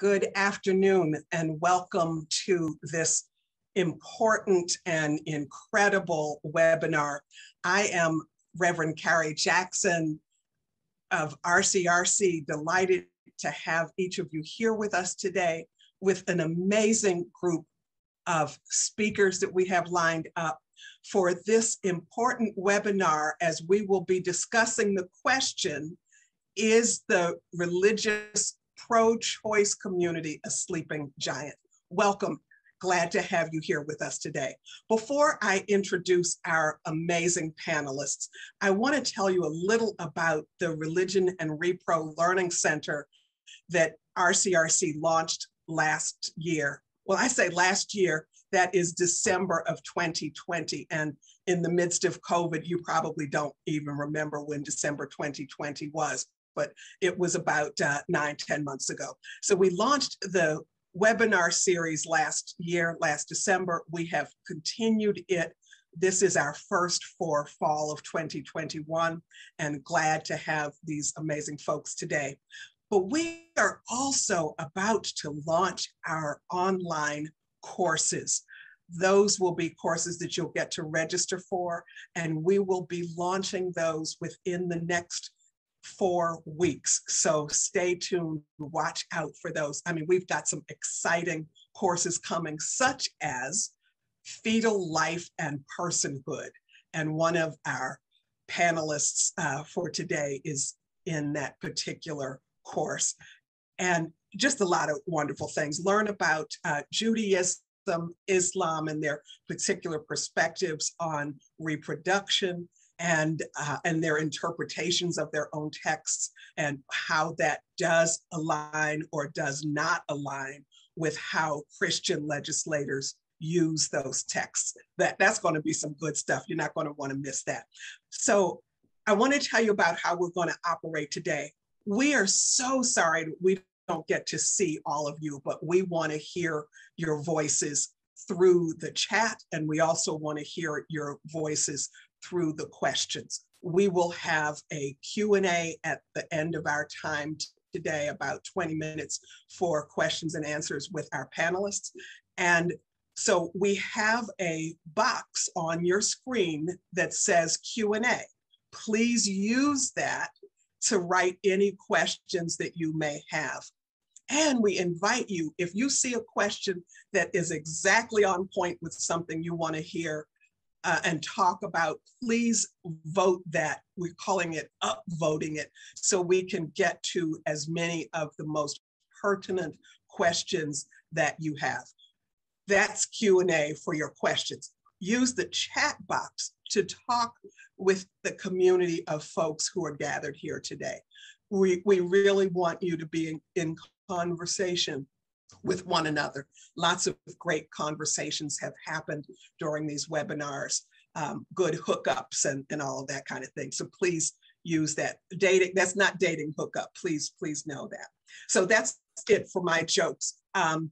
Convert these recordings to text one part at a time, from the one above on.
Good afternoon and welcome to this important and incredible webinar. I am Reverend Carrie Jackson of RCRC, delighted to have each of you here with us today with an amazing group of speakers that we have lined up for this important webinar as we will be discussing the question, is the religious pro-choice community a sleeping giant? Welcome. Glad to have you here with us today. Before I introduce our amazing panelists, I want to tell you a little about the Religion and Repro Learning Center that RCRC launched last year. Well, I say last year, that is December of 2020. And in the midst of COVID, you probably don't even remember when December 2020 was, but it was about uh, nine, 10 months ago. So we launched the webinar series last year, last December. We have continued it. This is our first for fall of 2021 and glad to have these amazing folks today. But we are also about to launch our online courses. Those will be courses that you'll get to register for, and we will be launching those within the next four weeks. So stay tuned, watch out for those. I mean, we've got some exciting courses coming, such as fetal life and personhood. And one of our panelists uh, for today is in that particular course. And just a lot of wonderful things. Learn about uh, Judaism, Islam, and their particular perspectives on reproduction and, uh, and their interpretations of their own texts and how that does align or does not align with how Christian legislators use those texts. That, that's going to be some good stuff. You're not going to want to miss that. So I want to tell you about how we're going to operate today. We are so sorry we don't get to see all of you, but we want to hear your voices through the chat, and we also want to hear your voices through the questions. We will have a Q&A at the end of our time today, about 20 minutes for questions and answers with our panelists. And so we have a box on your screen that says Q&A. Please use that to write any questions that you may have. And we invite you, if you see a question that is exactly on point with something you want to hear uh, and talk about, please vote that. We're calling it upvoting it so we can get to as many of the most pertinent questions that you have. That's Q&A for your questions. Use the chat box to talk with the community of folks who are gathered here today. We, we really want you to be in, in conversation with one another. Lots of great conversations have happened during these webinars, um, good hookups and, and all of that kind of thing. So please use that. Dating, that's not dating hookup. Please, please know that. So that's it for my jokes. Um,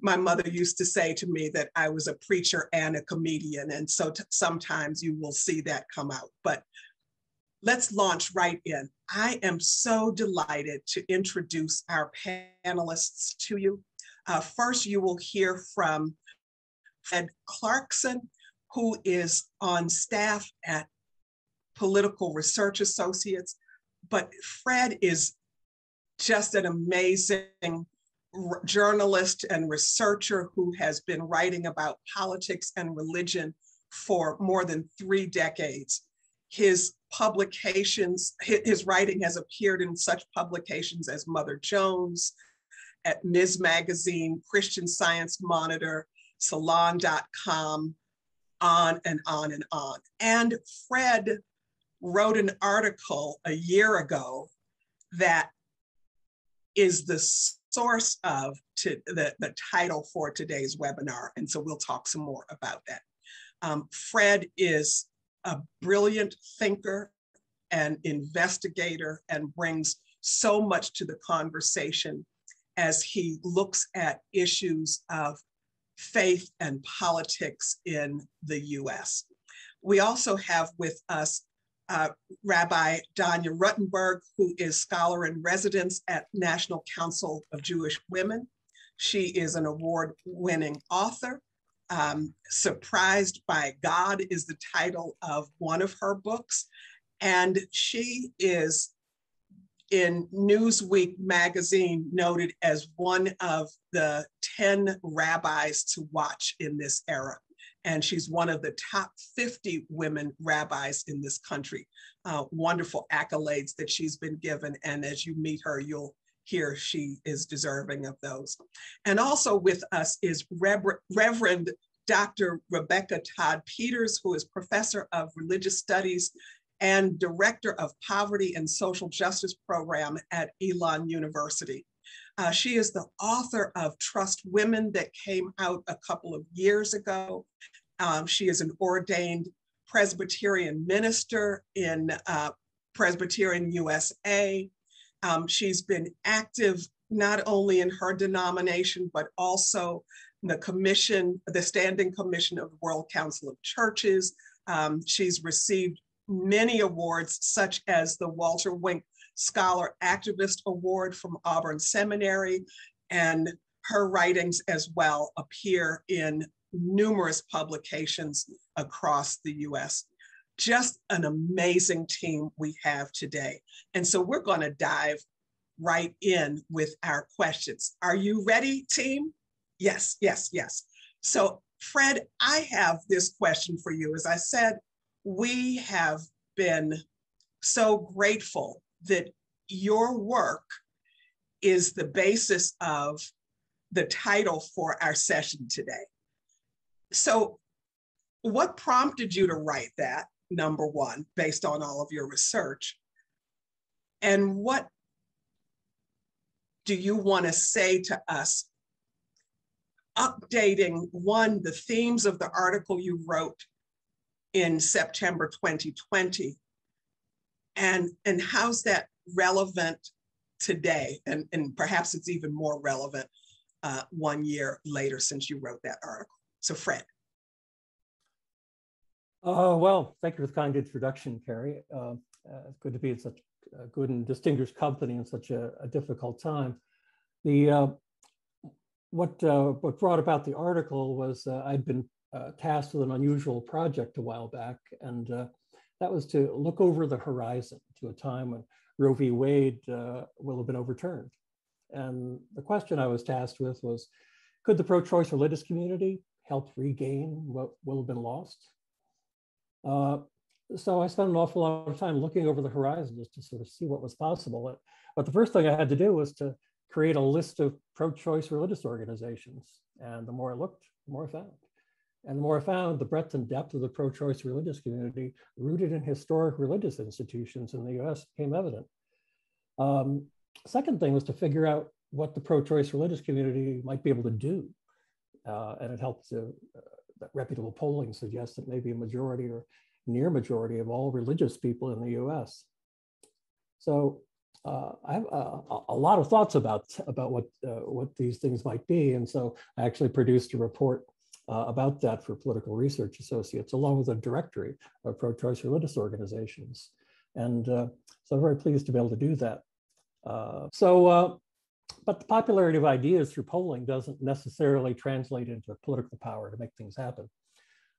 my mother used to say to me that I was a preacher and a comedian. And so sometimes you will see that come out. But let's launch right in. I am so delighted to introduce our panelists to you. Uh, first, you will hear from Fred Clarkson, who is on staff at Political Research Associates. But Fred is just an amazing journalist and researcher who has been writing about politics and religion for more than three decades. His publications, his writing has appeared in such publications as Mother Jones, at Ms. Magazine, Christian Science Monitor, Salon.com, on and on and on. And Fred wrote an article a year ago that is the source of to the, the title for today's webinar. And so we'll talk some more about that. Um, Fred is a brilliant thinker and investigator and brings so much to the conversation as he looks at issues of faith and politics in the US. We also have with us uh, Rabbi Danya Ruttenberg, who is scholar in residence at National Council of Jewish Women. She is an award-winning author. Um, Surprised by God is the title of one of her books. And she is in Newsweek magazine noted as one of the 10 rabbis to watch in this era. And she's one of the top 50 women rabbis in this country. Uh, wonderful accolades that she's been given. And as you meet her, you'll hear she is deserving of those. And also with us is Reverend Dr. Rebecca Todd Peters, who is professor of religious studies and director of poverty and social justice program at Elon University. Uh, she is the author of Trust Women that came out a couple of years ago. Um, she is an ordained Presbyterian minister in uh, Presbyterian USA. Um, she's been active not only in her denomination, but also the commission, the Standing Commission of the World Council of Churches. Um, she's received many awards, such as the Walter Wink Scholar Activist Award from Auburn Seminary, and her writings as well appear in numerous publications across the US. Just an amazing team we have today. And so we're going to dive right in with our questions. Are you ready, team? Yes, yes, yes. So, Fred, I have this question for you. As I said, we have been so grateful that your work is the basis of the title for our session today. So, what prompted you to write that, number one, based on all of your research? And what do you want to say to us updating one, the themes of the article you wrote in September 2020, and, and how's that relevant today? And, and perhaps it's even more relevant uh, one year later since you wrote that article. So Fred. Uh, well, thank you for the kind introduction, Carrie. Uh, uh, good to be in such a good and distinguished company in such a, a difficult time. The uh, what uh, what brought about the article was uh, I'd been tasked with an unusual project a while back, and that was to look over the horizon to a time when Roe v. Wade will have been overturned. And the question I was tasked with was, could the pro-choice religious community help regain what will have been lost? Uh, so I spent an awful lot of time looking over the horizon just to sort of see what was possible. But the first thing I had to do was to create a list of pro-choice religious organizations. And the more I looked, the more I found. And the more I found, the breadth and depth of the pro-choice religious community rooted in historic religious institutions in the US became evident. Um, second thing was to figure out what the pro-choice religious community might be able to do. Uh, and it helped to, reputable polling suggests that maybe a majority or near majority of all religious people in the US. So uh, I have a, a, lot of thoughts about about what uh, what these things might be, and so I actually produced a report uh, about that for Political Research Associates, along with a directory of pro-choice religious organizations, and uh, so I'm very pleased to be able to do that. Uh, so, uh, but the popularity of ideas through polling doesn't necessarily translate into political power to make things happen.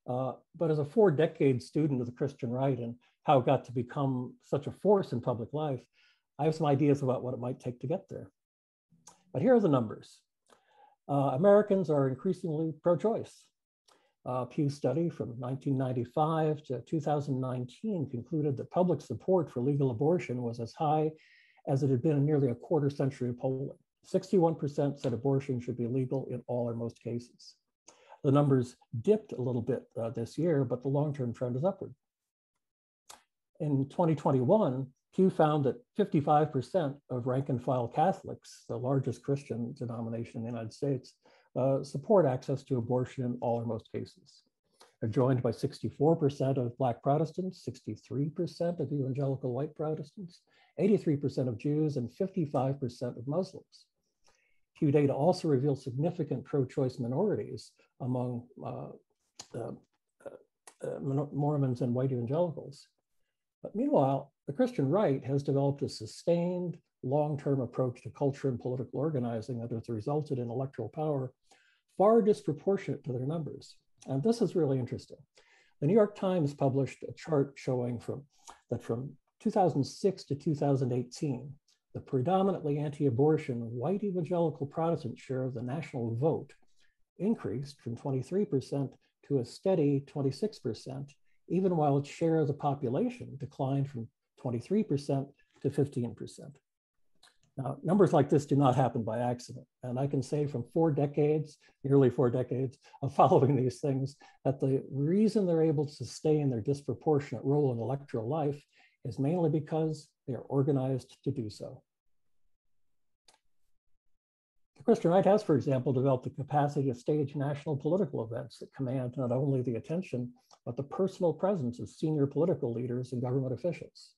but as a four-decade student of the Christian right and how it got to become such a force in public life, I have some ideas about what it might take to get there. But here are the numbers. Uh, Americans are increasingly pro-choice. Uh, Pew study from 1995 to 2019 concluded that public support for legal abortion was as high as it had been in nearly a quarter century of polling. 61% said abortion should be legal in all or most cases. The numbers dipped a little bit uh, this year, but the long-term trend is upward. In 2021, Pew found that 55% of rank and file Catholics, the largest Christian denomination in the United States, uh, support access to abortion in all or most cases. They're joined by 64% of Black Protestants, 63% of evangelical white Protestants, 83% of Jews, and 55% of Muslims. Pew data also reveals significant pro-choice minorities among uh, uh, uh Mormons and white evangelicals. But meanwhile, the Christian right has developed a sustained long-term approach to culture and political organizing that has resulted in electoral power far disproportionate to their numbers. And this is really interesting. The New York Times published a chart showing from, that from 2006 to 2018, the predominantly anti-abortion white evangelical Protestant share of the national vote increased from 23% to a steady 26%, even while its share of the population declined from 23% to 15%. Now, numbers like this do not happen by accident. And I can say from four decades, nearly four decades of following these things, that the reason they're able to sustain their disproportionate role in electoral life is mainly because they are organized to do so. The Christian right has, for example, developed the capacity to stage national political events that command not only the attention, but the personal presence of senior political leaders and government officials.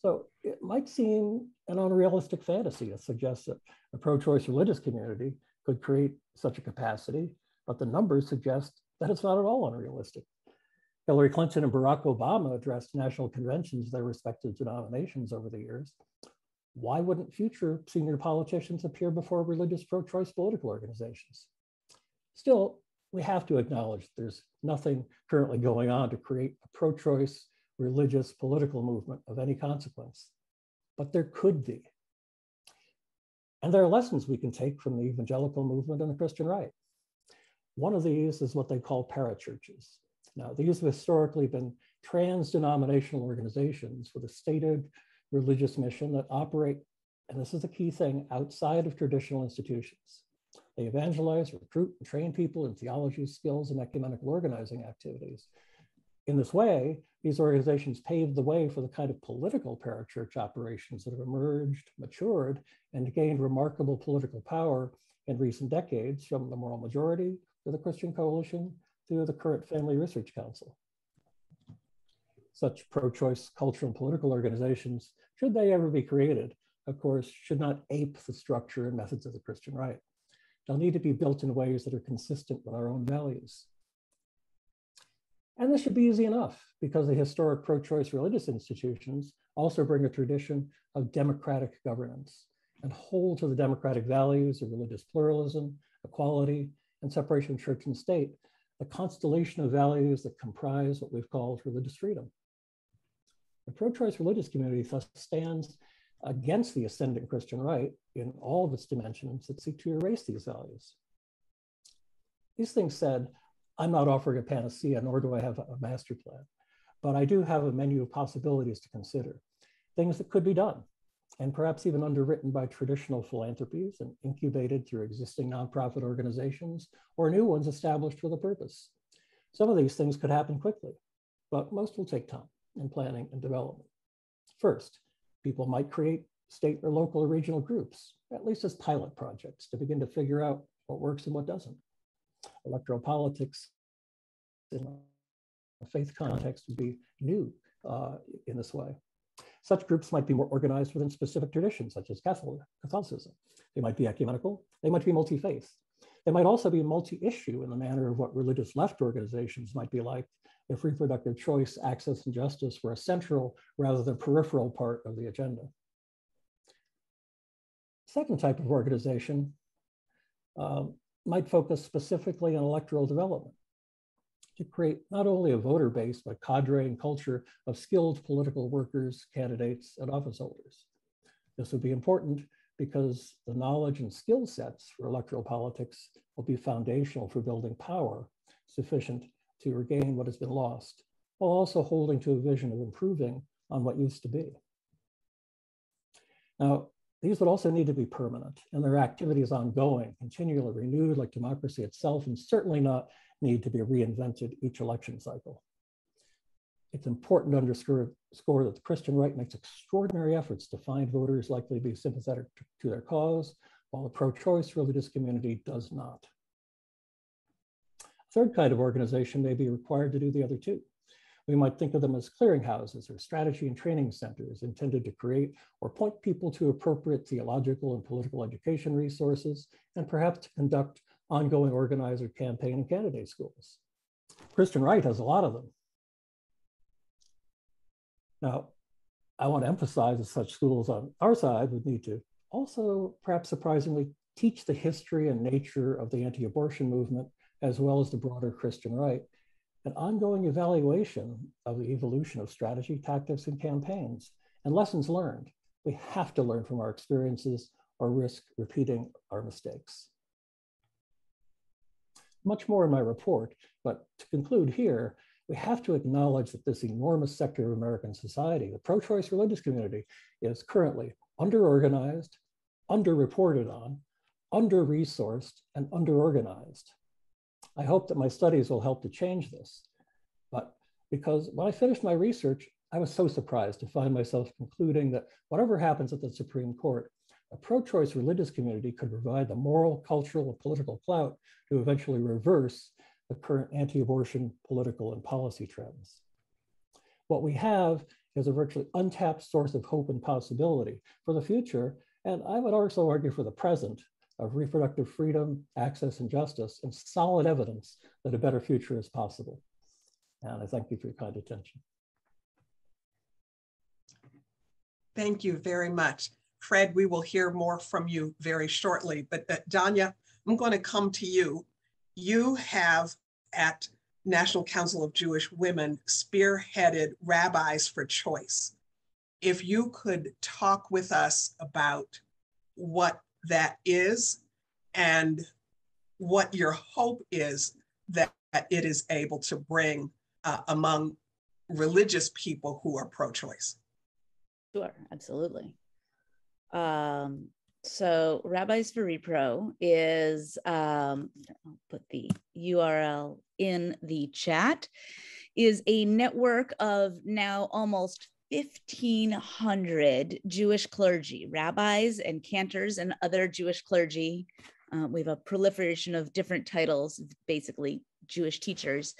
So it might seem an unrealistic fantasy to suggest that a pro-choice religious community could create such a capacity, but the numbers suggest that it's not at all unrealistic. Hillary Clinton and Barack Obama addressed national conventions of their respective denominations over the years. Why wouldn't future senior politicians appear before religious pro-choice political organizations? Still, we have to acknowledge there's nothing currently going on to create a pro-choice religious political movement of any consequence, but there could be. And there are lessons we can take from the evangelical movement and the Christian right. One of these is what they call parachurches. Now, these have historically been trans-denominational organizations with a stated religious mission that operate, and this is a key thing, outside of traditional institutions. They evangelize, recruit, and train people in theology skills and ecumenical organizing activities. In this way, these organizations paved the way for the kind of political parachurch operations that have emerged, matured, and gained remarkable political power in recent decades from the moral majority to the Christian Coalition to the current Family Research Council. Such pro-choice cultural and political organizations, should they ever be created, of course, should not ape the structure and methods of the Christian right. They'll need to be built in ways that are consistent with our own values. And this should be easy enough because the historic pro-choice religious institutions also bring a tradition of democratic governance and hold to the democratic values of religious pluralism, equality, and separation of church and state, the constellation of values that comprise what we've called religious freedom. The pro-choice religious community thus stands against the ascendant Christian right in all of its dimensions that seek to erase these values. These things said, I'm not offering a panacea, nor do I have a master plan, but I do have a menu of possibilities to consider, things that could be done, and perhaps even underwritten by traditional philanthropies and incubated through existing nonprofit organizations or new ones established for the purpose. Some of these things could happen quickly, but most will take time in planning and development. First, people might create state or local or regional groups, at least as pilot projects to begin to figure out what works and what doesn't electoral politics in a faith context would be new uh, in this way. Such groups might be more organized within specific traditions, such as Catholicism. They might be ecumenical, they might be multi-faith. They might also be multi-issue in the manner of what religious left organizations might be like if reproductive choice, access, and justice were a central rather than peripheral part of the agenda. Second type of organization um, might focus specifically on electoral development to create not only a voter base, but cadre and culture of skilled political workers, candidates, and office holders. This would be important because the knowledge and skill sets for electoral politics will be foundational for building power sufficient to regain what has been lost, while also holding to a vision of improving on what used to be. Now, these would also need to be permanent and their activities ongoing, continually renewed like democracy itself, and certainly not need to be reinvented each election cycle. It's important to underscore that the Christian right makes extraordinary efforts to find voters likely to be sympathetic to their cause, while the pro-choice religious community does not. Third kind of organization may be required to do the other two. We might think of them as clearinghouses or strategy and training centers intended to create or point people to appropriate theological and political education resources, and perhaps to conduct ongoing organizer campaign and candidate schools. Christian Right has a lot of them. Now, I want to emphasize that such schools on our side would need to also, perhaps surprisingly, teach the history and nature of the anti abortion movement, as well as the broader Christian right, an ongoing evaluation of the evolution of strategy, tactics, and campaigns, and lessons learned. We have to learn from our experiences or risk repeating our mistakes. Much more in my report, but to conclude here, we have to acknowledge that this enormous sector of American society, the pro-choice religious community, is currently under-organized, under-reported on, under-resourced, and under-organized. I hope that my studies will help to change this. But because when I finished my research, I was so surprised to find myself concluding that whatever happens at the Supreme Court, a pro-choice religious community could provide the moral, cultural, and political clout to eventually reverse the current anti-abortion political and policy trends. What we have is a virtually untapped source of hope and possibility for the future, and I would also argue for the present, of reproductive freedom, access, and justice, and solid evidence that a better future is possible. And I thank you for your kind attention. Thank you very much. Fred, we will hear more from you very shortly, but uh, Danya, I'm going to come to you. You have at National Council of Jewish Women spearheaded Rabbis for Choice. If you could talk with us about what that is and what your hope is that, it is able to bring uh, among religious people who are pro choice. Sure, absolutely. Um, so Rabbis for Repro is, um, I'll put the URL in the chat, is a network of now almost 1,500 Jewish clergy, rabbis and cantors and other Jewish clergy. Uh, we have a proliferation of different titles, basically Jewish teachers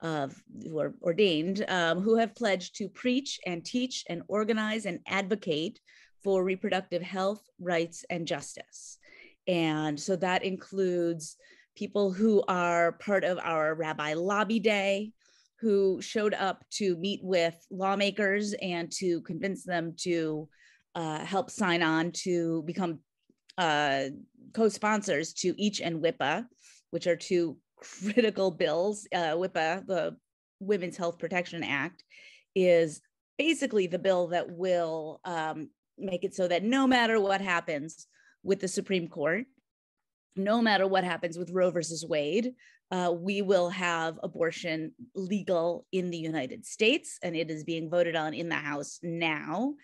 of who are ordained, um, who have pledged to preach and teach and organize and advocate for reproductive health, rights, and justice. And so that includes people who are part of our Rabbi Lobby Day, who showed up to meet with lawmakers and to convince them to uh, help sign on to become uh, co-sponsors to EACH and WHPA, which are two critical bills. Uh, WHPA, the Women's Health Protection Act, is basically the bill that will um, make it so that no matter what happens with the Supreme Court, no matter what happens with Roe versus Wade, uh, we will have abortion legal in the United States, and it is being voted on in the House now.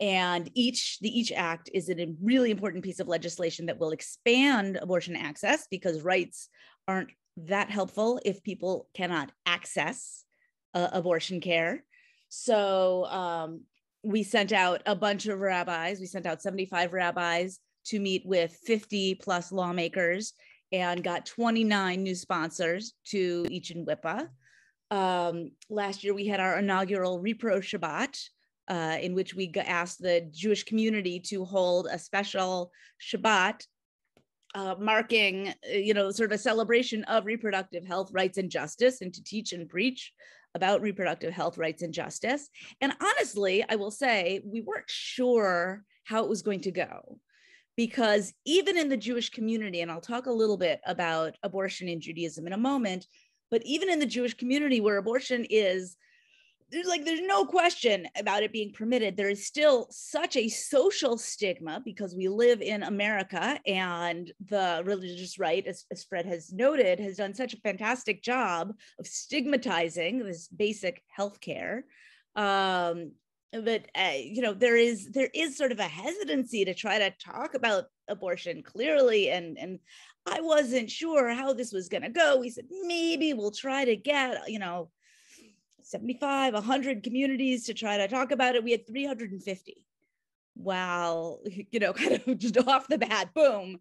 And each the each act is a really important piece of legislation that will expand abortion access because rights aren't that helpful if people cannot access uh, abortion care. So um, we sent out a bunch of rabbis. We sent out 75 rabbis to meet with 50 plus lawmakers and got 29 new sponsors to EACH in WHPA. Um, last year, we had our inaugural Repro Shabbat, uh, in which we asked the Jewish community to hold a special Shabbat uh, marking, uh, you know, sort of a celebration of reproductive health rights and justice and to teach and preach about reproductive health rights and justice. And honestly, I will say we weren't sure how it was going to go because even in the Jewish community, and I'll talk a little bit about abortion in Judaism in a moment, but even in the Jewish community where abortion is there's like there's no question about it being permitted. There is still such a social stigma because we live in america and the religious right as, as fred has noted has done such a fantastic job of stigmatizing this basic health care um, but uh, you know there is there is sort of a hesitancy to try to talk about abortion clearly and and i wasn't sure how this was going to go. We said maybe we'll try to get you know 75 100 communities to try to talk about it. We had 350 wow you know kind of just off the bat boom.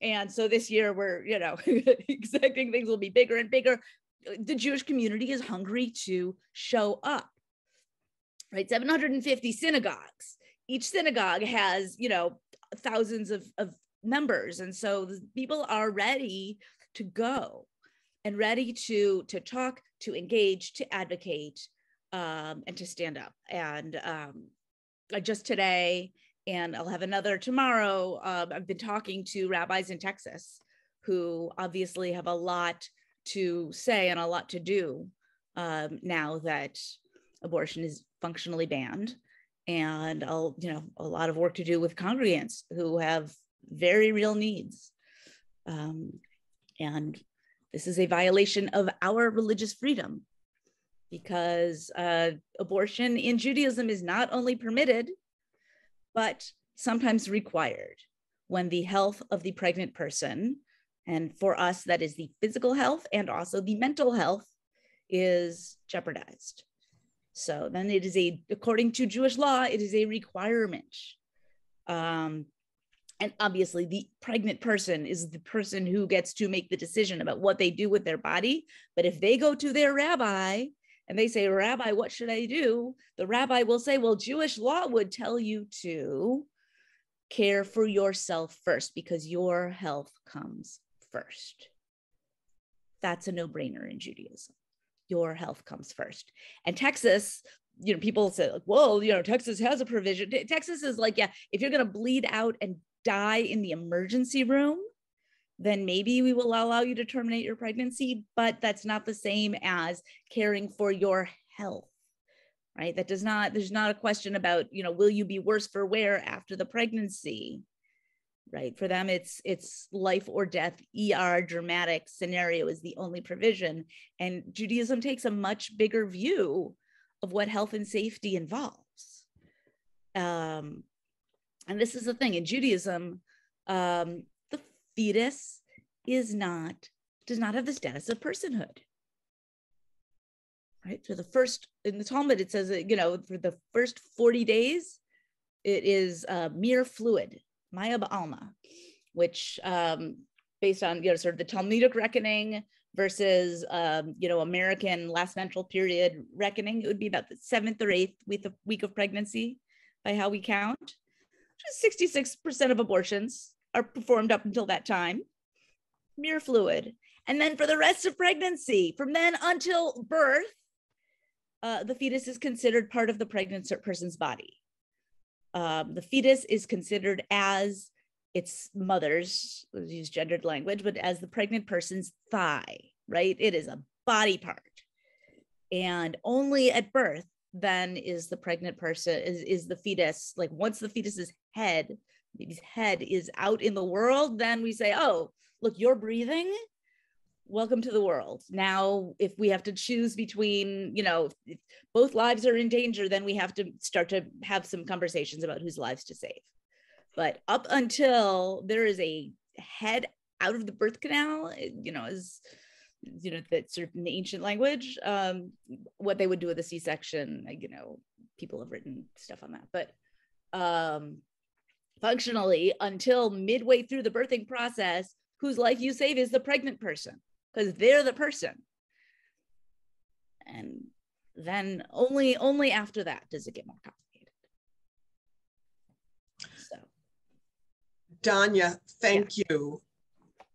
And so this year we're you know expecting things will be bigger and bigger. The jewish community is hungry to show up right 750 synagogues each synagogue has you know thousands of, of members and so people are ready to go and ready to to talk to engage to advocate um, and to stand up. And um, just today, and I'll have another tomorrow. Um, I've been talking to rabbis in Texas who obviously have a lot to say and a lot to do um, now that abortion is functionally banned and I'll, you know, a lot of work to do with congregants who have very real needs. Um, and this is a violation of our religious freedom because uh, abortion in Judaism is not only permitted, but sometimes required when the health of the pregnant person, and for us, that is the physical health and also the mental health, is jeopardized. So then it is a, according to Jewish law, it is a requirement. Um, and obviously, the pregnant person is the person who gets to make the decision about what they do with their body. But if they go to their rabbi and they say, Rabbi, what should I do? The rabbi will say, Well, Jewish law would tell you to care for yourself first because your health comes first. That's a no brainer in Judaism your health comes first. And Texas, you know, people say, like, well, you know, Texas has a provision. Texas is like, yeah, if you're going to bleed out and die in the emergency room, then maybe we will allow you to terminate your pregnancy. But that's not the same as caring for your health, right? That does not, there's not a question about, you know, will you be worse for wear after the pregnancy? Right? For them it's it's life or death er dramatic scenario is the only provision. And judaism takes a much bigger view of what health and safety involves. Um, and this is the thing in judaism um, the fetus is not does not have the status of personhood. Right? So the first in the talmud it says you know for the first 40 days it is uh, mere fluid Maya Ba'alma, which um, based on you know sort of the Talmudic reckoning versus um, you know American last menstrual period reckoning, it would be about the seventh or eighth week of, week of pregnancy by how we count. 66% of abortions are performed up until that time. Mere fluid. And then for the rest of pregnancy, from then until birth, uh, the fetus is considered part of the pregnant person's body um, the fetus is considered as its mother's, use gendered language, but as the pregnant person's thigh, right? It is a body part. And only at birth, then is the pregnant person, is, is the fetus, like once the fetus's head, baby's head is out in the world, then we say, oh, look, you're breathing welcome to the world. Now if we have to choose between you know if both lives are in danger then we have to start to have some conversations about whose lives to save. But up until there is a head out of the birth canal you know is you know that sort of in the ancient language um what they would do with a c-section you know people have written stuff on that. But um functionally until midway through the birthing process whose life you save is the pregnant person because they're the person. And then only only after that does it get more complicated. So Danya, thank yeah. you.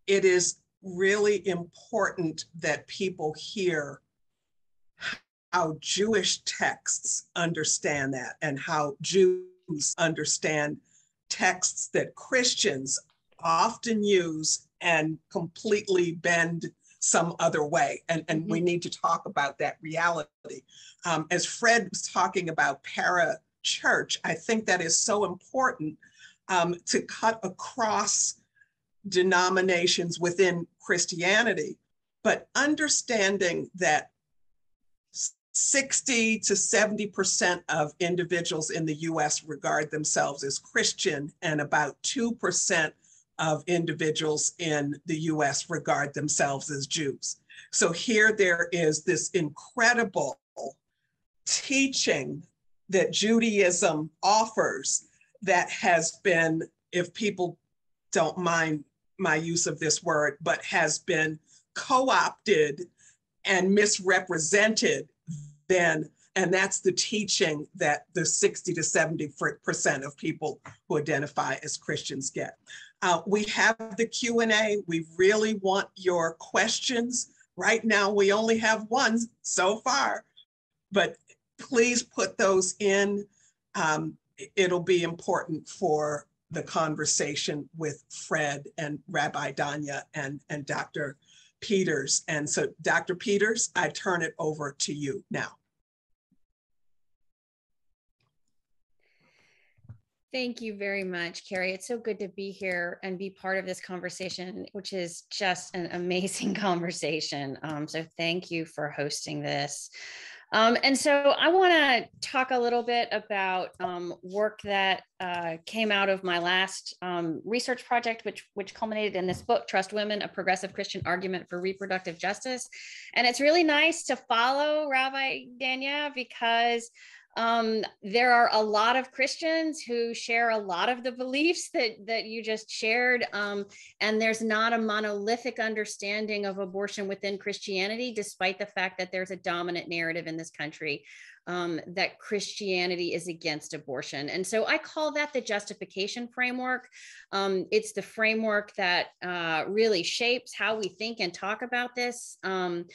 It is really important that people hear how Jewish texts understand that and how Jews understand texts that Christians often use and completely bend some other way. And, and mm-hmm. we need to talk about that reality. Um, as Fred was talking about para church, I think that is so important um, to cut across denominations within Christianity, but understanding that 60 to 70% of individuals in the US regard themselves as Christian, and about 2% of individuals in the US regard themselves as Jews. So here there is this incredible teaching that Judaism offers that has been, if people don't mind my use of this word, but has been co opted and misrepresented then. And that's the teaching that the 60 to 70% of people who identify as Christians get. Uh, we have the Q&A. We really want your questions. Right now, we only have one so far, but please put those in. Um, it'll be important for the conversation with Fred and Rabbi Danya and, and Dr. Peters. And so, Dr. Peters, I turn it over to you now. Thank you very much, Carrie. It's so good to be here and be part of this conversation, which is just an amazing conversation. Um, so thank you for hosting this. Um, and so I want to talk a little bit about um, work that uh, came out of my last um, research project, which which culminated in this book, "Trust Women: A Progressive Christian Argument for Reproductive Justice." And it's really nice to follow Rabbi Danya because um, there are a lot of Christians who share a lot of the beliefs that that you just shared, um, and there's not a monolithic understanding of abortion within Christianity, despite the fact that there's a dominant narrative in this country um, that Christianity is against abortion. And so I call that the justification framework. Um, it's the framework that uh, really shapes how we think and talk about this um,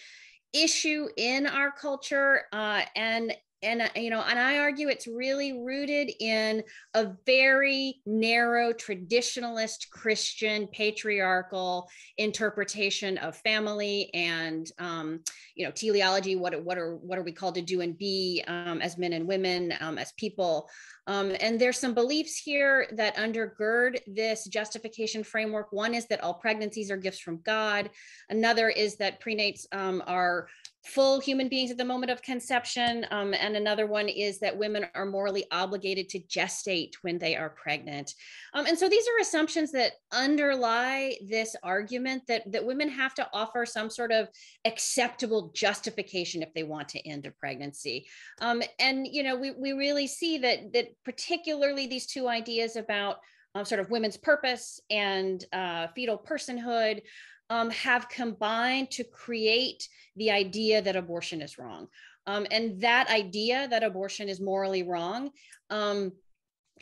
issue in our culture uh, and and you know and i argue it's really rooted in a very narrow traditionalist christian patriarchal interpretation of family and um, you know teleology what, what are what are we called to do and be um, as men and women um, as people. Um, and there's some beliefs here that undergird this justification framework. One is that all pregnancies are gifts from god. Another is that prenates um, are full human beings at the moment of conception. Um, and another one is that women are morally obligated to gestate when they are pregnant. Um, and so these are assumptions that underlie this argument that, that women have to offer some sort of acceptable justification if they want to end a pregnancy. Um, and, you know, we, we really see that, that particularly these two ideas about um, sort of women's purpose and uh, fetal personhood um, have combined to create the idea that abortion is wrong. Um, and that idea that abortion is morally wrong, um,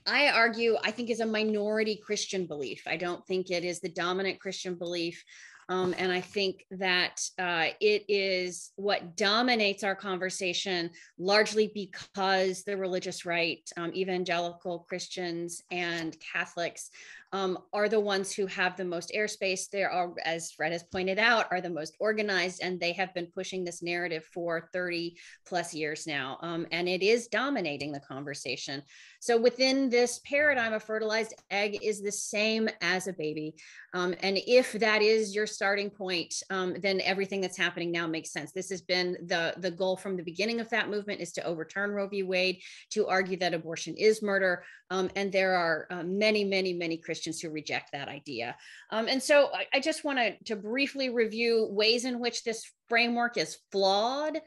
I argue, I think is a minority Christian belief. I don't think it is the dominant Christian belief. Um, and I think that uh, it is what dominates our conversation largely because the religious right, um, evangelical Christians and Catholics um, are the ones who have the most airspace. They are, as Fred has pointed out, are the most organized, and they have been pushing this narrative for 30 plus years now. Um, and it is dominating the conversation. So within this paradigm, a fertilized egg is the same as a baby. Um, and if that is your starting point, um, then everything that's happening now makes sense. This has been the, the goal from the beginning of that movement is to overturn Roe v. Wade, to argue that abortion is murder. Um, and there are uh, many, many, many Christians who reject that idea. Um, and so I, I just want to briefly review ways in which this framework is flawed.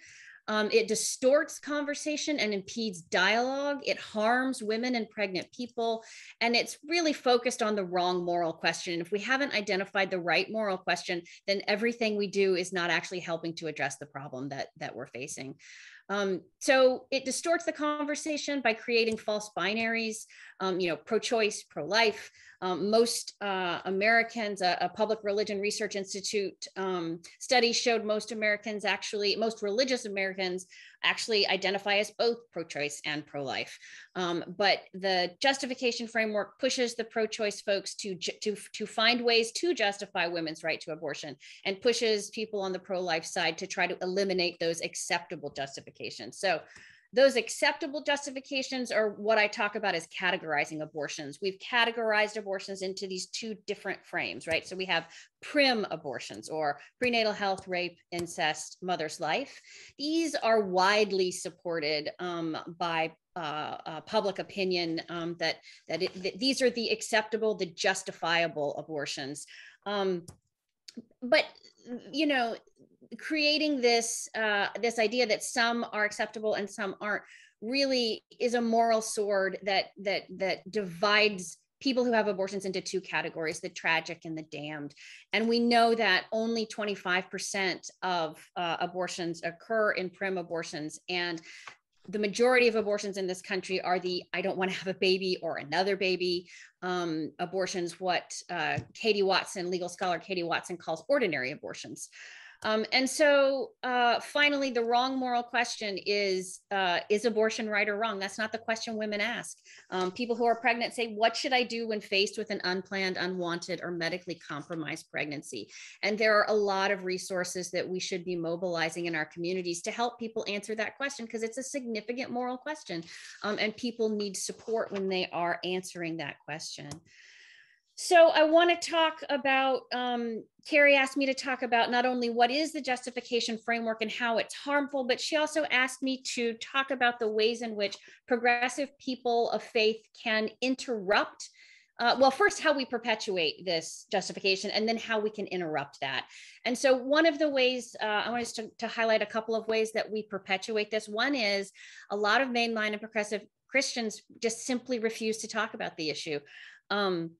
Um, it distorts conversation and impedes dialogue. It harms women and pregnant people. And it's really focused on the wrong moral question. And if we haven't identified the right moral question, then everything we do is not actually helping to address the problem that, that we're facing. Um, so it distorts the conversation by creating false binaries, um, you know, pro-choice, pro-life. Um, most uh, Americans, a, a, Public Religion Research Institute um, study showed most Americans actually, most religious Americans actually identify as both pro-choice and pro-life. Um, but the justification framework pushes the pro-choice folks to, to, to find ways to justify women's right to abortion and pushes people on the pro-life side to try to eliminate those acceptable justifications. So those acceptable justifications are what I talk about as categorizing abortions. We've categorized abortions into these two different frames, right? So we have PRIM abortions or prenatal health, rape, incest, mother's life. These are widely supported um, by uh, uh, public opinion um, that that, it, that, these are the acceptable, the justifiable abortions. Um, but you know, creating this uh, this idea that some are acceptable and some aren't really is a moral sword that that that divides people who have abortions into two categories the tragic and the damned and we know that only 25% of uh, abortions occur in PRIM abortions and the majority of abortions in this country are the I don't want to have a baby or another baby um, abortions, what uh, Katie Watson, legal scholar Katie Watson, calls ordinary abortions. Um, and so uh, finally, the wrong moral question is, uh, is abortion right or wrong? That's not the question women ask. Um, people who are pregnant say, what should I do when faced with an unplanned, unwanted, or medically compromised pregnancy? And there are a lot of resources that we should be mobilizing in our communities to help people answer that question because it's a significant moral question. Um, and people need support when they are answering that question. So I want to talk about, um, Carrie asked me to talk about not only what is the justification framework and how it's harmful, but she also asked me to talk about the ways in which progressive people of faith can interrupt uh, well, first, how we perpetuate this justification, and then how we can interrupt that. And so, one of the ways uh, I want us to, to, highlight a couple of ways that we perpetuate this. One is a lot of mainline and progressive Christians just simply refuse to talk about the issue. Um,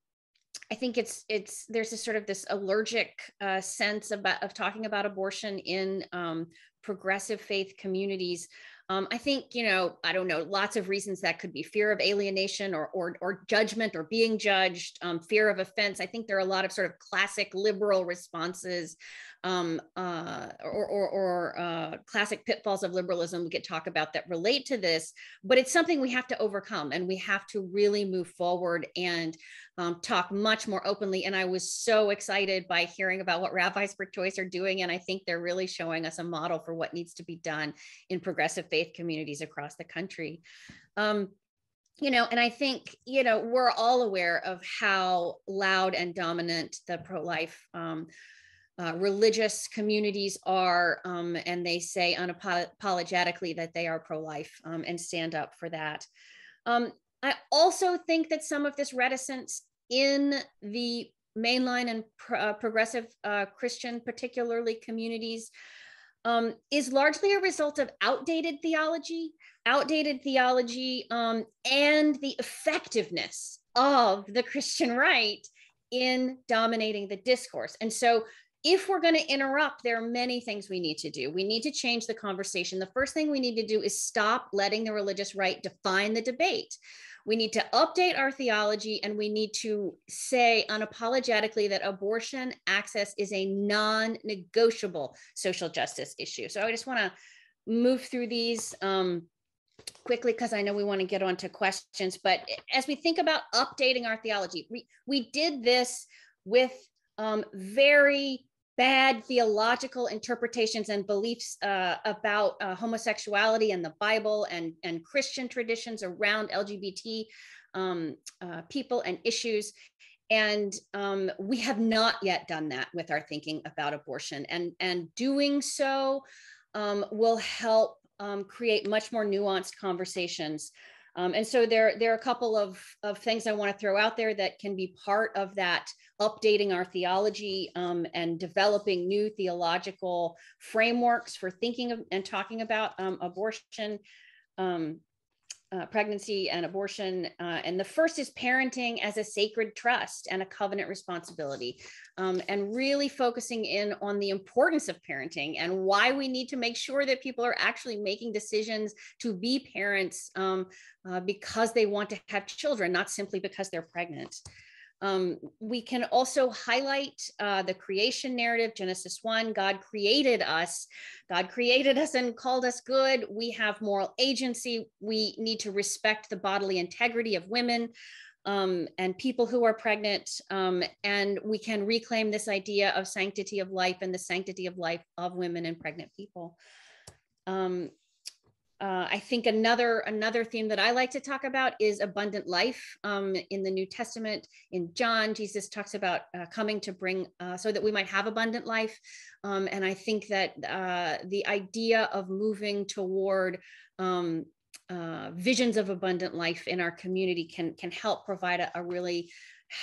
I think it's it's there's this sort of this allergic uh, sense about of talking about abortion in um, progressive faith communities. Um, I think you know I don't know lots of reasons that could be fear of alienation or or, or judgment or being judged, um, fear of offense. I think there are a lot of sort of classic liberal responses um, uh, or, or, or uh, classic pitfalls of liberalism we could talk about that relate to this, but it's something we have to overcome and we have to really move forward and um, talk much more openly. And I was so excited by hearing about what Rabbis for Choice are doing. And I think they're really showing us a model for what needs to be done in progressive faith communities across the country. Um, you know, and I think, you know, we're all aware of how loud and dominant the pro life um, uh, religious communities are, um, and they say unapologetically that they are pro life um, and stand up for that. Um, I also think that some of this reticence in the mainline and pro- uh, progressive uh, Christian, particularly communities, um, is largely a result of outdated theology, outdated theology, um, and the effectiveness of the Christian right in dominating the discourse. And so if we're going to interrupt, there are many things we need to do. We need to change the conversation. The first thing we need to do is stop letting the religious right define the debate. We need to update our theology and we need to say unapologetically that abortion access is a non negotiable social justice issue. So I just want to move through these um, quickly because I know we want to get on to questions. But as we think about updating our theology, we, we did this with um, very bad theological interpretations and beliefs uh, about uh, homosexuality and the Bible and, and Christian traditions around LGBT um, uh, people and issues. And um, we have not yet done that with our thinking about abortion. And, and doing so um, will help um, create much more nuanced conversations um, and so there, there are a couple of, of things I want to throw out there that can be part of that updating our theology um, and developing new theological frameworks for thinking of, and talking about um, abortion. Um, uh, pregnancy and abortion. Uh, and the first is parenting as a sacred trust and a covenant responsibility, um, and really focusing in on the importance of parenting and why we need to make sure that people are actually making decisions to be parents um, uh, because they want to have children, not simply because they're pregnant. Um, we can also highlight uh, the creation narrative, Genesis 1, God created us. God created us and called us good. We have moral agency. We need to respect the bodily integrity of women um, and people who are pregnant. Um, and we can reclaim this idea of sanctity of life and the sanctity of life of women and pregnant people. Um, uh, I think another another theme that I like to talk about is abundant life. Um, in the New Testament, in John, Jesus talks about uh, coming to bring uh, so that we might have abundant life. Um, and I think that uh, the idea of moving toward um, uh, visions of abundant life in our community can can help provide a, a really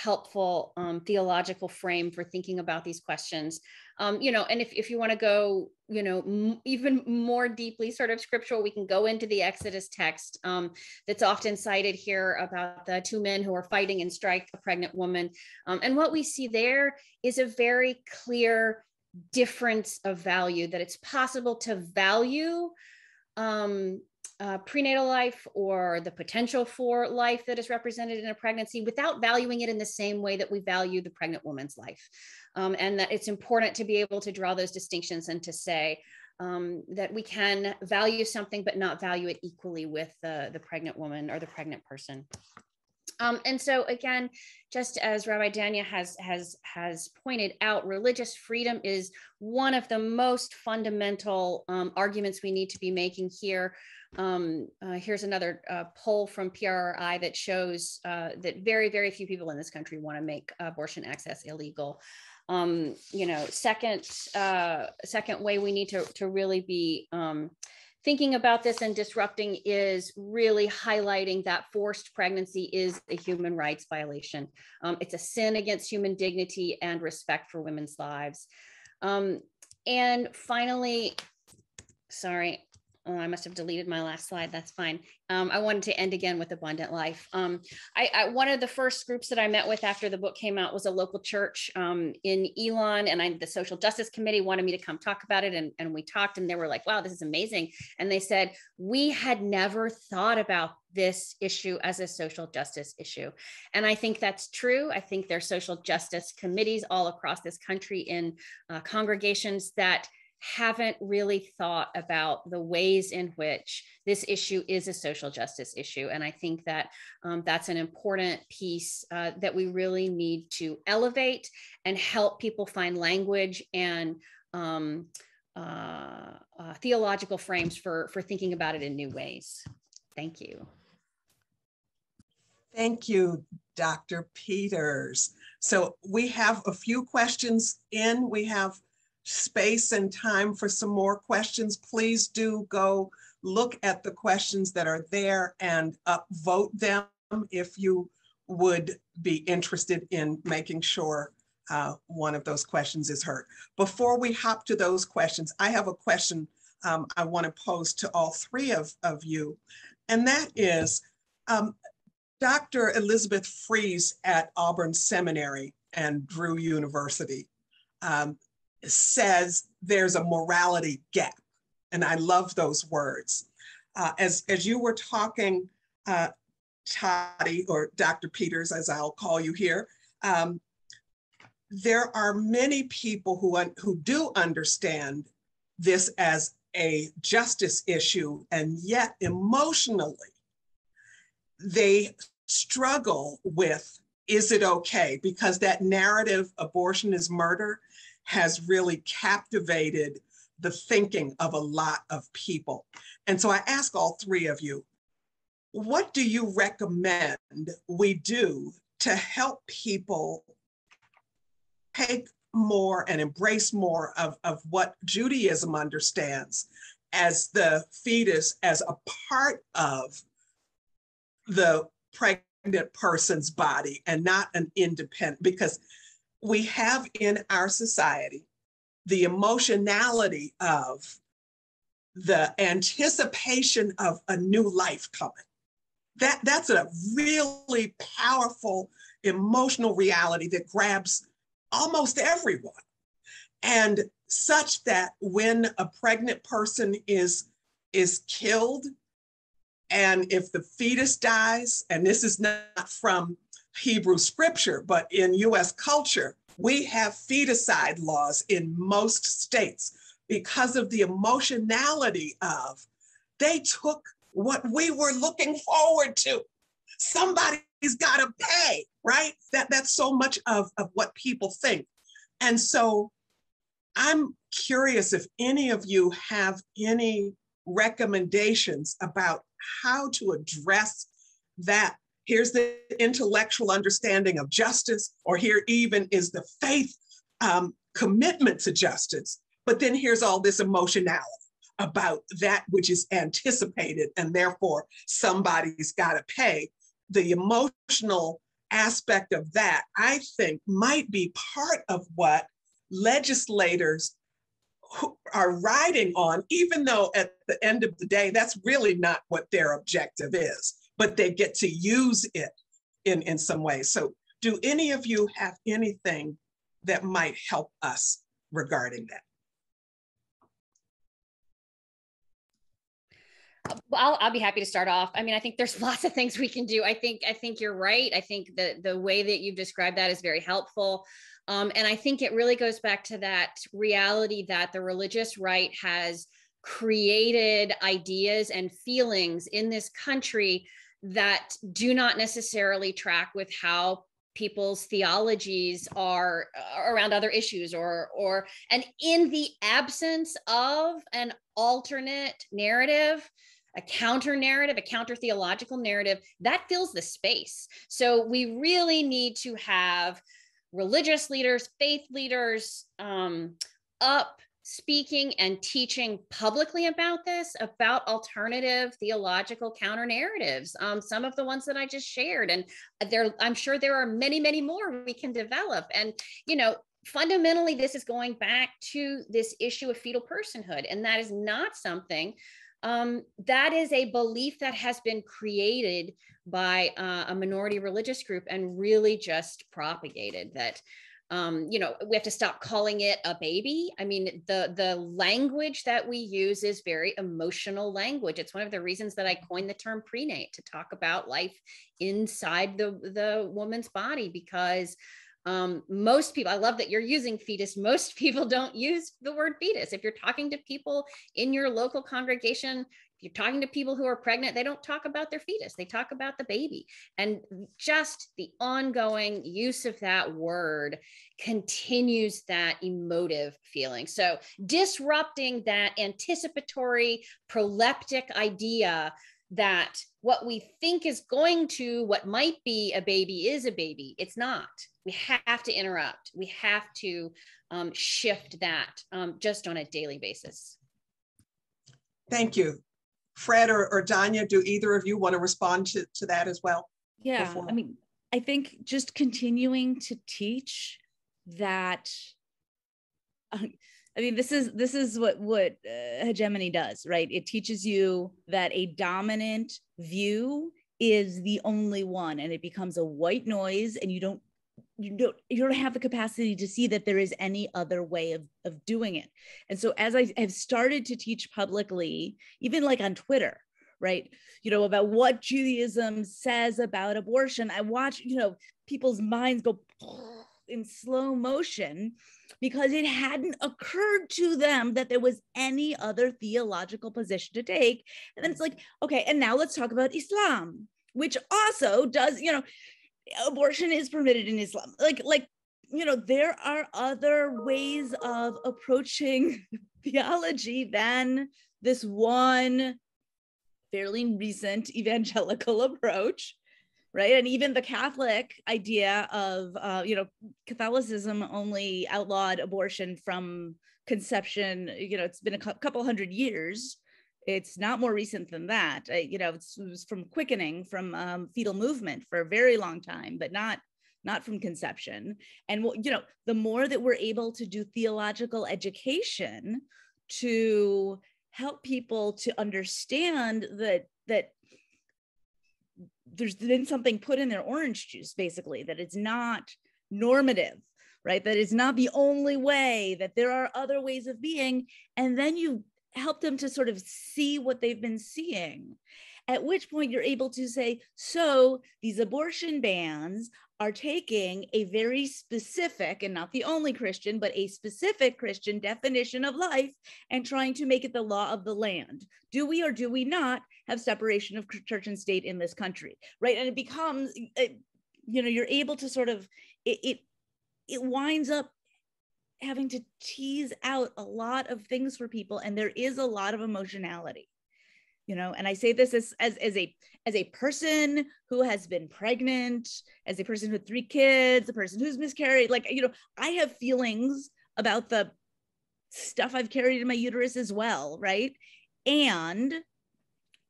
helpful um, theological frame for thinking about these questions. Um, you know, and if, if you want to go, you know, m- even more deeply sort of scriptural, we can go into the Exodus text um, that's often cited here about the two men who are fighting and strike a pregnant woman. Um, and what we see there is a very clear difference of value that it's possible to value um, uh, prenatal life or the potential for life that is represented in a pregnancy without valuing it in the same way that we value the pregnant woman's life. Um, and that it's important to be able to draw those distinctions and to say um, that we can value something but not value it equally with the, the pregnant woman or the pregnant person. Um, and so again, just as Rabbi Danya has has has pointed out, religious freedom is one of the most fundamental um, arguments we need to be making here. Um, uh, here's another uh, poll from PRRI that shows uh, that very very few people in this country want to make abortion access illegal. Um, you know, second uh, second way we need to to really be um, thinking about this and disrupting is really highlighting that forced pregnancy is a human rights violation. Um, it's a sin against human dignity and respect for women's lives. Um, and finally, sorry, oh, I must have deleted my last slide. That's fine. Um, I wanted to end again with abundant life. Um, I, I, one of the first groups that I met with after the book came out was a local church um, in Elon, and I, the social justice committee wanted me to come talk about it, and, and we talked, and they were like, "Wow, this is amazing!" And they said we had never thought about this issue as a social justice issue, and I think that's true. I think there are social justice committees all across this country in uh, congregations that haven't really thought about the ways in which this issue is a social justice issue. And I think that um, that's an important piece uh, that we really need to elevate and help people find language and um, uh, uh, theological frames for, for thinking about it in new ways. Thank you. Thank you, Dr. Peters. So we have a few questions in. We have space and time for some more questions, please do go look at the questions that are there and upvote them if you would be interested in making sure uh, one of those questions is heard. Before we hop to those questions, I have a question um, I want to pose to all three of, of you, and that is, um, Dr. Elizabeth Freeze at Auburn Seminary and Drew University um, says there's a morality gap. And I love those words. Uh, as, as you were talking, uh, Toddy, or Dr. Peters, as I'll call you here, um, there are many people who, who do understand this as a justice issue, and yet emotionally, they struggle with is it okay? Because that narrative, abortion is murder, has really captivated the thinking of a lot of people. And so I ask all three of you, what do you recommend we do to help people take more and embrace more of, of what Judaism understands as the fetus as a part of the pregnant person's body and not an independent, because we have in our society the emotionality of the anticipation of a new life coming. That, that's a really powerful emotional reality that grabs almost everyone. And such that when a pregnant person is, is killed, and if the fetus dies, and this is not from Hebrew scripture, but in US culture, we have feticide laws in most states because of the emotionality of they took what we were looking forward to. Somebody's got to pay, right? That, that's so much of, of what people think. And so I'm curious if any of you have any recommendations about how to address that here's the intellectual understanding of justice, or here even is the faith um, commitment to justice. But then here's all this emotionality about that which is anticipated, and therefore somebody's got to pay. The emotional aspect of that, I think, might be part of what legislators are riding on, even though at the end of the day, that's really not what their objective is but they get to use it in, in some way. So do any of you have anything that might help us regarding that? I'll, I'll be happy to start off. I mean, I think there's lots of things we can do. I think I think you're right. I think that the way that you've described that is very helpful. Um, and I think it really goes back to that reality that the religious right has created ideas and feelings in this country that do not necessarily track with how people's theologies are uh, around other issues or or and in the absence of an alternate narrative a counter narrative a counter theological narrative that fills the space. So we really need to have religious leaders faith leaders um, up speaking and teaching publicly about this, about alternative theological counter narratives. Um, some of the ones that I just shared, and there, I'm sure there are many, many more we can develop. And you know, fundamentally, this is going back to this issue of fetal personhood, and that is not something. Um, that is a belief that has been created by uh, a minority religious group and really just propagated that um, you know we have to stop calling it a baby. I mean the the language that we use is very emotional language. It's one of the reasons that i coined the term prenate to talk about life inside the the woman's body because um, most people i love that you're using fetus. Most people don't use the word fetus. If you're talking to people in your local congregation you're talking to people who are pregnant, they don't talk about their fetus, they talk about the baby. And just the ongoing use of that word continues that emotive feeling. So, disrupting that anticipatory proleptic idea that what we think is going to, what might be a baby is a baby, it's not. We have to interrupt, we have to um, shift that um, just on a daily basis. Thank you. Fred or, or Danya, do either of you want to respond to, to that as well? Yeah, before? I mean, I think just continuing to teach that. Uh, I mean, this is this is what what uh, hegemony does, right? It teaches you that a dominant view is the only one, and it becomes a white noise, and you don't you don't you don't have the capacity to see that there is any other way of of doing it. And so as i have started to teach publicly even like on twitter right you know about what judaism says about abortion i watch you know people's minds go in slow motion because it hadn't occurred to them that there was any other theological position to take. And then it's like okay and now let's talk about islam which also does you know abortion is permitted in Islam. Like, like, you know, there are other ways of approaching theology than this one fairly recent evangelical approach right and even the catholic idea of uh, you know catholicism only outlawed abortion from conception you know it's been a couple hundred years it's not more recent than that. I, you know, it's, it was from quickening, from um, fetal movement for a very long time, but not not from conception. And you know, the more that we're able to do theological education to help people to understand that that there's been something put in their orange juice, basically, that it's not normative right that it's not the only way that there are other ways of being and then you help them to sort of see what they've been seeing. At which point you're able to say, so these abortion bans are taking a very specific and not the only Christian, but a specific Christian definition of life and trying to make it the law of the land. Do we or do we not have separation of church and state in this country? Right. And it becomes, you know, you're able to sort of, it, it, it winds up having to tease out a lot of things for people and there is a lot of emotionality you know? And i say this as as, as a as a person who has been pregnant as a person with three kids a person who's miscarried like you know i have feelings about the stuff i've carried in my uterus as well right? And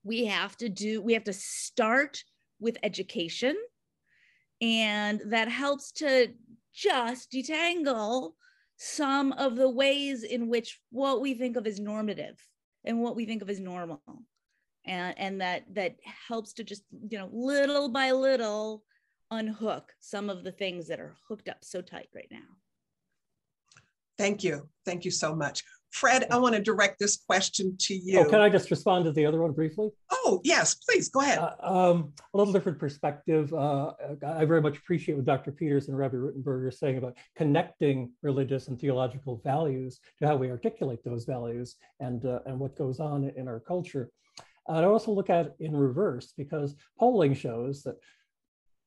we have to do we have to start with education and that helps to just detangle some of the ways in which what we think of as normative and what we think of as normal and and that that helps to just you know little by little unhook some of the things that are hooked up so tight right now Thank you. Thank you so much. Fred, I want to direct this question to you. Oh, can I just respond to the other one briefly? Oh, yes, please go ahead. Uh, um, a little different perspective. Uh, I very much appreciate what Dr. Peters and Rabbi Ruttenberg are saying about connecting religious and theological values to how we articulate those values and, uh, and what goes on in our culture. I'd also look at it in reverse because polling shows that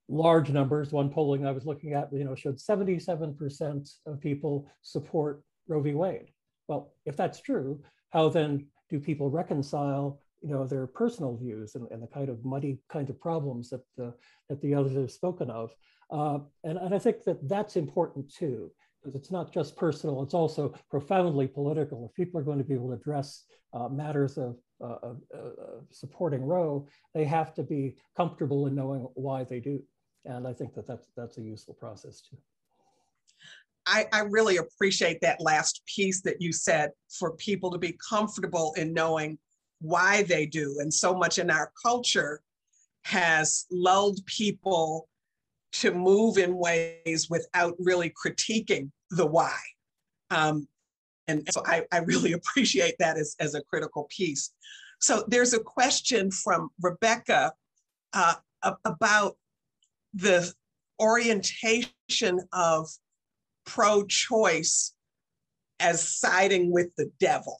large numbers, one polling I was looking at, you know, showed 77% of people support Roe v. Wade. Well, if that's true, how then do people reconcile, you know, their personal views and, and the kind of muddy kind of problems that the, that the others have spoken of? Uh, and, and I think that that's important too, because it's not just personal, it's also profoundly political. If people are going to be able to address uh, matters of, uh, of supporting Roe, they have to be comfortable in knowing why they do. And I think that that's, that's a useful process too. I, I really appreciate that last piece that you said for people to be comfortable in knowing why they do. And so much in our culture has lulled people to move in ways without really critiquing the why. Um, and so I, I really appreciate that as, as a critical piece. So there's a question from Rebecca uh, about the orientation of pro choice as siding with the devil.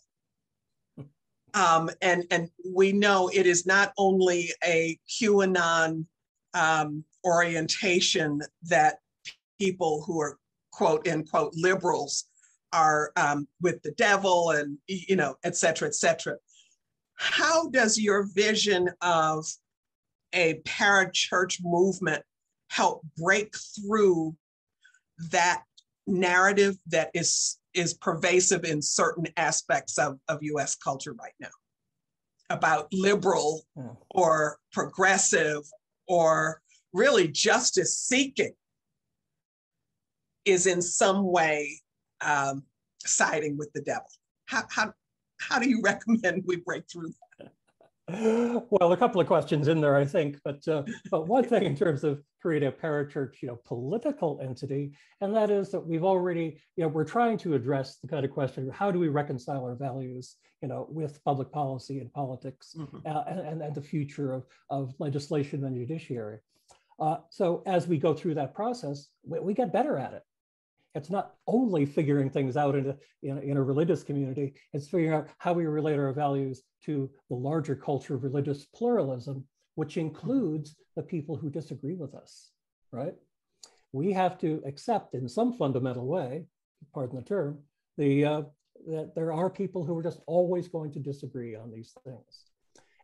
Um, and, and we know it is not only a QAnon um, orientation that people who are quote unquote liberals are um, with the devil and you know et cetera et cetera how does your vision of a parachurch movement help break through that narrative that is is pervasive in certain aspects of, of US culture right now about liberal yeah. or progressive or really justice seeking is in some way um, siding with the devil. How, how, how do you recommend we break through that? Well, a couple of questions in there, I think, but uh, but one thing in terms of create a parachurch, you know, political entity, and that is that we've already, you know, we're trying to address the kind of question how do we reconcile our values, you know, with public policy and politics, mm-hmm. uh, and, and the future of of legislation and judiciary. Uh, so as we go through that process, we, we get better at it it's not only figuring things out in a, in a, in a religious community, it's figuring out how we relate our values to the larger culture of religious pluralism, which includes the people who disagree with us, right? We have to accept in some fundamental way, pardon the term, the, uh, that there are people who are just always going to disagree on these things.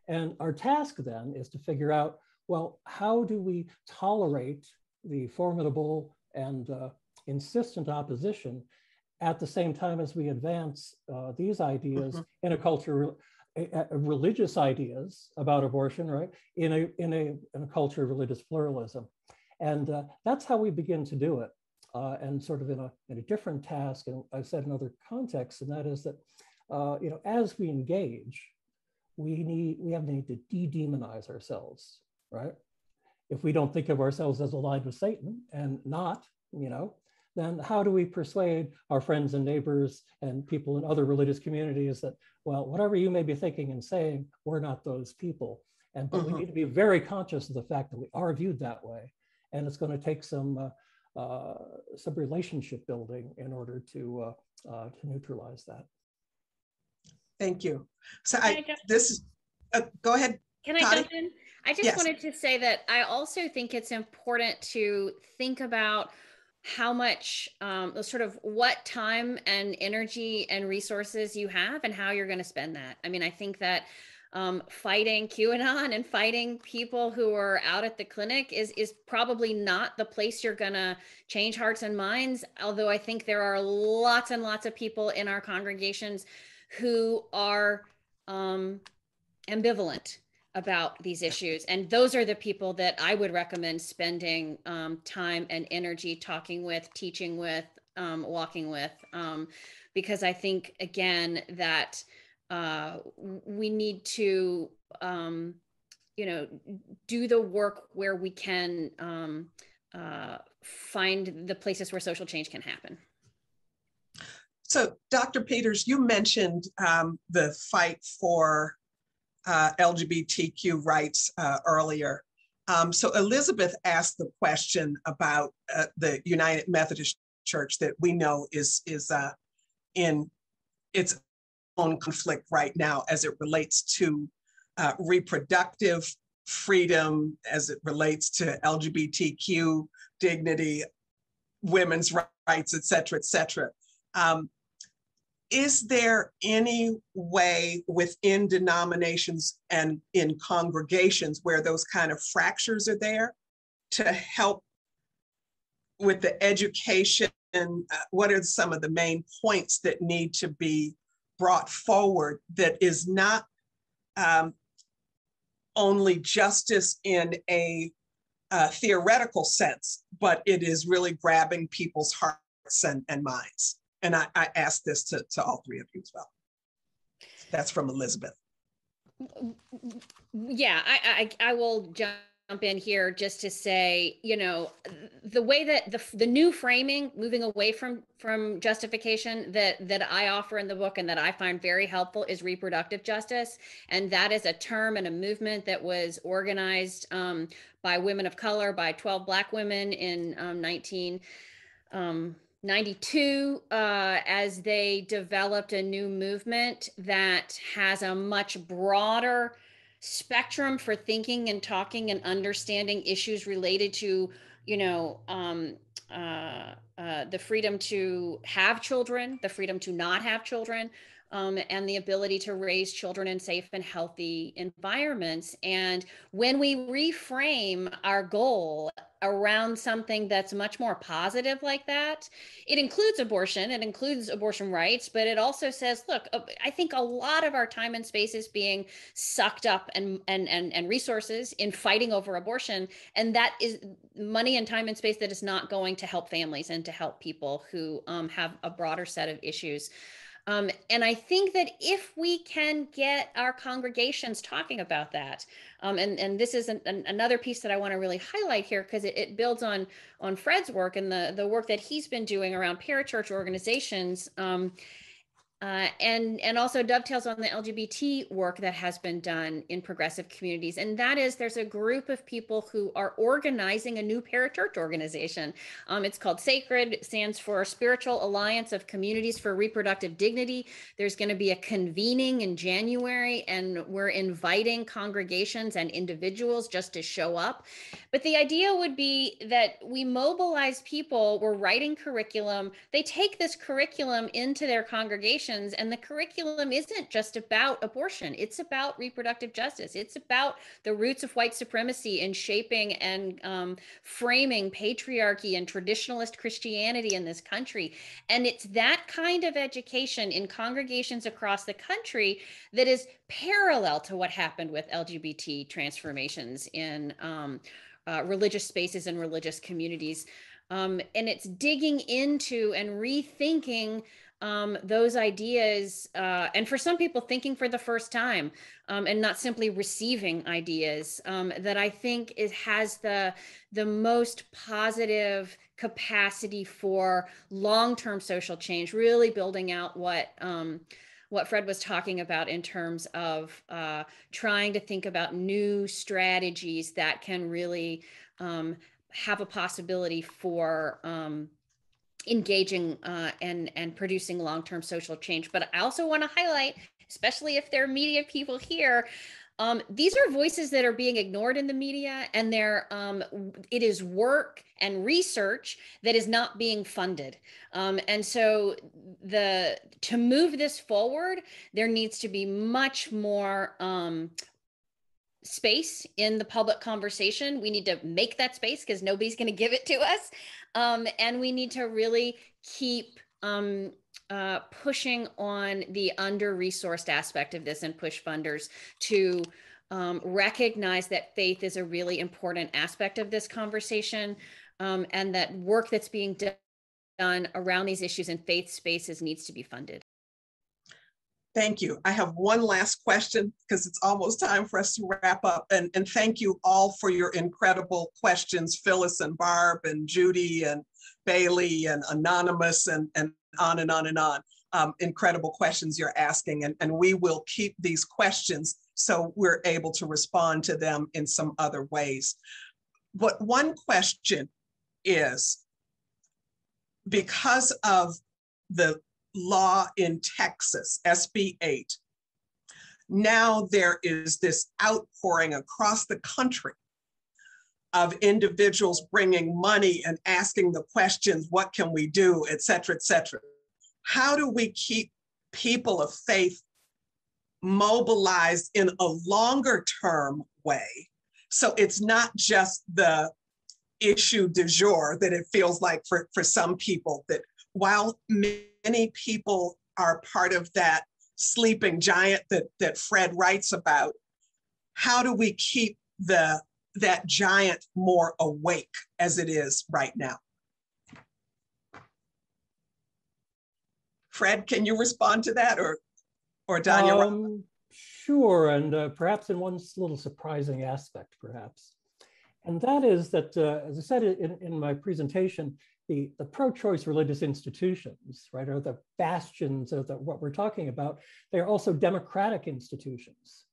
And our task then is to figure out, well, how do we tolerate the formidable and uh, insistent opposition at the same time as we advance uh, these ideas mm-hmm. in a culture, religious ideas about abortion, right? In a, in a, in a culture of religious pluralism. And uh, that's how we begin to do it. Uh, and sort of in a, in a different task, and I've said in other contexts, and that is that, uh, you know, as we engage, we need, we have the need to de-demonize ourselves, right? If we don't think of ourselves as aligned with Satan and not, you know, then how do we persuade our friends and neighbors and people in other religious communities that, well, whatever you may be thinking and saying, we're not those people. And but mm-hmm. we need to be very conscious of the fact that we are viewed that way. And it's going to take some uh, uh, some relationship building in order to uh, uh to neutralize that. Thank you. So I, I this is uh, go ahead. Can I jump in? I just yes. wanted to say that I also think it's important to think about how much um, sort of what time and energy and resources you have and how you're going to spend that. I mean, I think that um, fighting QAnon and fighting people who are out at the clinic is is probably not the place you're gonna change hearts and minds. Although I think there are lots and lots of people in our congregations who are um, ambivalent about these issues. And those are the people that I would recommend spending um, time and energy talking with, teaching with, um, walking with, um, because I think, again, that uh, we need to, um, you know, do the work where we can um, uh, find the places where social change can happen. So, Dr. Peters, you mentioned um, the fight for uh, LGBTQ rights uh, earlier. Um, so, Elizabeth asked the question about uh, the United Methodist Church that we know is is uh, in its own conflict right now as it relates to uh, reproductive freedom, as it relates to LGBTQ dignity, women's rights, et cetera, et cetera. Um, is there any way within denominations and in congregations where those kind of fractures are there to help with the education? Uh, what are some of the main points that need to be brought forward that is not um, only justice in a uh, theoretical sense, but it is really grabbing people's hearts and, and minds. And I, I ask this to, to all three of you as well. That's from Elizabeth. Yeah, I, I, I will jump jump in here just to say, you know, the way that the the new framing, moving away from from justification that that I offer in the book and that I find very helpful is reproductive justice, and that is a term and a movement that was organized um, by women of color, by twelve Black women in um, nineteen. Um, 92 uh, as they developed a new movement that has a much broader spectrum for thinking and talking and understanding issues related to you know um, uh, uh, the freedom to have children the freedom to not have children um, and the ability to raise children in safe and healthy environments. And when we reframe our goal around something that's much more positive like that, it includes abortion, it includes abortion rights, but it also says, look, uh, I think a lot of our time and space is being sucked up and and and, and resources in fighting over abortion, and that is money and time and space that is not going to help families and to help people who um, have a broader set of issues. Um, and I think that if we can get our congregations talking about that, um, and, and this is an, an, another piece that I want to really highlight here because it, it, builds on on Fred's work and the, the work that he's been doing around parachurch organizations. Um, uh, and and also dovetails on the LGBT work that has been done in progressive communities, and that is there's a group of people who are organizing a new parachurch organization. Um, it's called Sacred, stands for Spiritual Alliance of Communities for Reproductive Dignity. There's going to be a convening in January, and we're inviting congregations and individuals just to show up. But the idea would be that we mobilize people. We're writing curriculum. They take this curriculum into their congregation organizations and the curriculum isn't just about abortion. It's about reproductive justice. It's about the roots of white supremacy in shaping and um, framing patriarchy and traditionalist christianity in this country. And it's that kind of education in congregations across the country that is parallel to what happened with lgbt transformations in um, uh, religious spaces and religious communities. Um, and it's digging into and rethinking um, those ideas, uh, and for some people, thinking for the first time, um, and not simply receiving ideas, um, that I think it has the the most positive capacity for long-term social change. Really building out what um, what Fred was talking about in terms of uh, trying to think about new strategies that can really um, have a possibility for um, engaging uh, and and producing long-term social change. But I also want to highlight, especially if there are media people here, um, these are voices that are being ignored in the media, and they're um, it is work and research that is not being funded. Um, and so the to move this forward, there needs to be much more um, space in the public conversation. We need to make that space because nobody's going to give it to us. Um, and we need to really keep um, uh, pushing on the under resourced aspect of this and push funders to um, recognize that faith is a really important aspect of this conversation um, and that work that's being done around these issues in faith spaces needs to be funded. Thank you. I have one last question because it's almost time for us to wrap up. And, and thank you all for your incredible questions, Phyllis and Barb and Judy and Bailey and Anonymous and, and on and on and on. um, incredible questions you're asking, and, and we will keep these questions so we're able to respond to them in some other ways. But one question is because of the law in Texas, SB 8, now there is this outpouring across the country of individuals bringing money and asking the questions, what can we do, et cetera, et cetera. How do we keep people of faith mobilized in a longer term way? So it's not just the issue du jour that it feels like for, for some people that while many people are part of that sleeping giant that, that Fred writes about, how do we keep the that giant more awake as it is right now? Fred, can you respond to that or, or Danya? Um, sure, and uh, perhaps in one little surprising aspect, perhaps. And that is that, uh, as I said in, in my presentation, the, the pro-choice religious institutions, right, are the bastions of the, what we're talking about. They're also democratic institutions.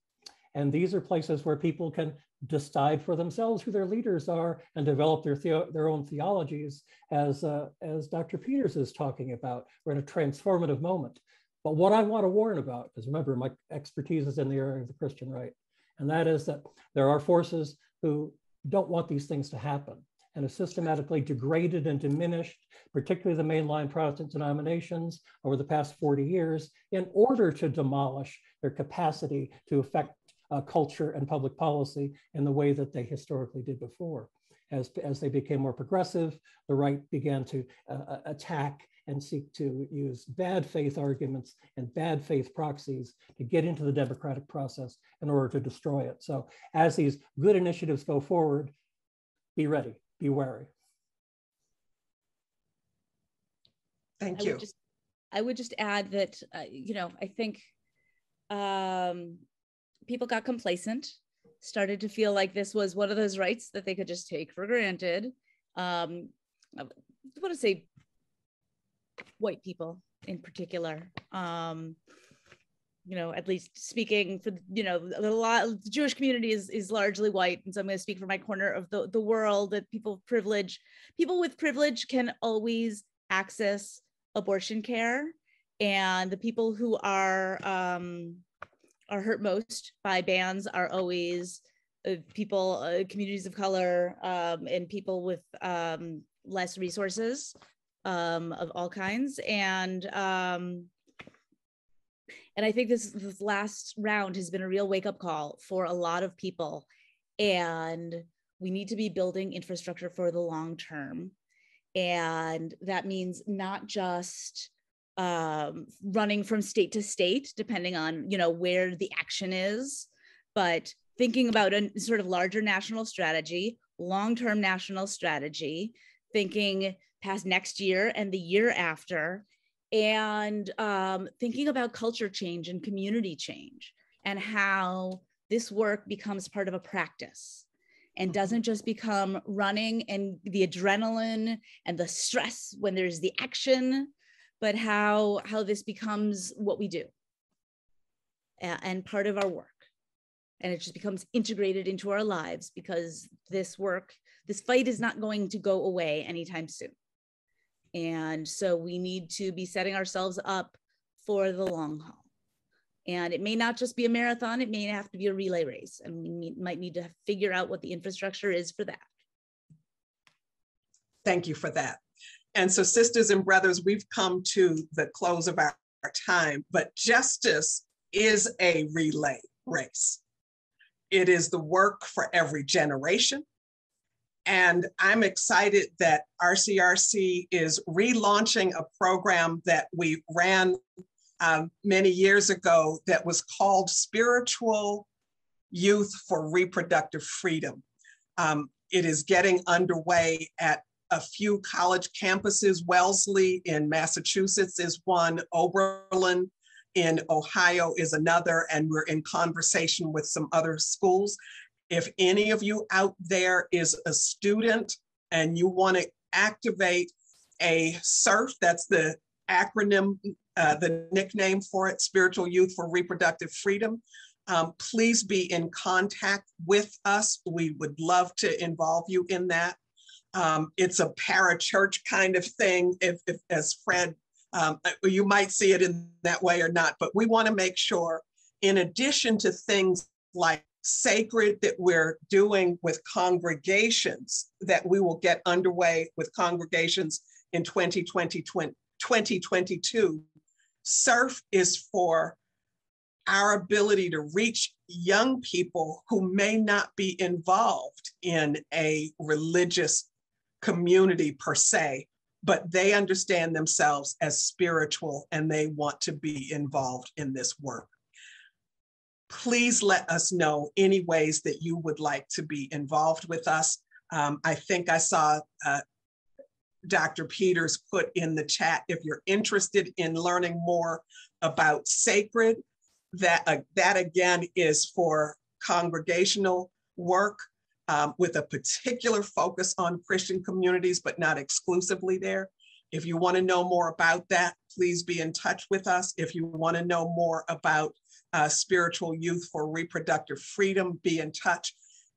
And these are places where people can decide for themselves who their leaders are and develop their, their own theologies as, uh, as Dr. Peters is talking about. We're in a transformative moment. But what I want to warn about, because remember, my expertise is in the area of the Christian right, and that is that there are forces who don't want these things to happen and have systematically degraded and diminished, particularly the mainline Protestant denominations over the past 40 years, in order to demolish their capacity to affect uh, culture and public policy in the way that they historically did before. As, as they became more progressive, the right began to uh, uh attack and seek to use bad faith arguments and bad faith proxies to get into the democratic process in order to destroy it. So as these good initiatives go forward, be ready, be wary. Thank you. I would just, I would just add that, uh, you know, I think um, people got complacent, started to feel like this was one of those rights that they could just take for granted. Um, I want to say white people in particular. Um, you know, at least speaking for you know the lot the Jewish community is is largely white, and so I'm going to speak for my corner of the the world. That people of privilege, people with privilege, can always access abortion care, and the people who are um, are hurt most by bans are always uh, people, uh, communities of color, um, and people with um, less resources um, of all kinds. And um, and I think this this last round has been a real wake up call for a lot of people. And we need to be building infrastructure for the long term. And that means not just um, running from state to state, depending on you know where the action is, but thinking about a sort of larger national strategy, long-term national strategy, thinking past next year and the year after, and um, thinking about culture change and community change and how this work becomes part of a practice and mm-hmm. doesn't just become running and the adrenaline and the stress when there's the action but how how this becomes what we do and part of our work and it just becomes integrated into our lives because this work this fight is not going to go away anytime soon and so we need to be setting ourselves up for the long haul. And it may not just be a marathon, it may have to be a relay race. And we need, might need to figure out what the infrastructure is for that. Thank you for that. And so, sisters and brothers, we've come to the close of our, our time, but justice is a relay race. It is the work for every generation. And I'm excited that RCRC is relaunching a program that we ran um, many years ago that was called Spiritual Youth for Reproductive Freedom. Um, it is getting underway at a few college campuses. Wellesley in Massachusetts is one, Oberlin in Ohio is another, and we're in conversation with some other schools. If any of you out there is a student and you want to activate a SYRF, that's the acronym, uh, the nickname for it, Spiritual Youth for Reproductive Freedom. Um, please be in contact with us. We would love to involve you in that. Um, it's a parachurch kind of thing, if, if as Fred, um, uh, you might see it in that way or not, but we want to make sure, in addition to things like sacred that we're doing with congregations, that we will get underway with congregations in 2020, 2022. SYRF is for our ability to reach young people who may not be involved in a religious community per se, but they understand themselves as spiritual and they want to be involved in this work. Please let us know any ways that you would like to be involved with us. Um, I think I saw uh, Dr. Peters put in the chat if you're interested in learning more about sacred, that, uh, that again is for congregational work um, with a particular focus on Christian communities, but not exclusively there. If you want to know more about that, please be in touch with us. If you want to know more about uh, spiritual youth for reproductive freedom, be in touch.